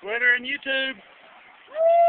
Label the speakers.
Speaker 1: Twitter and YouTube. Woo!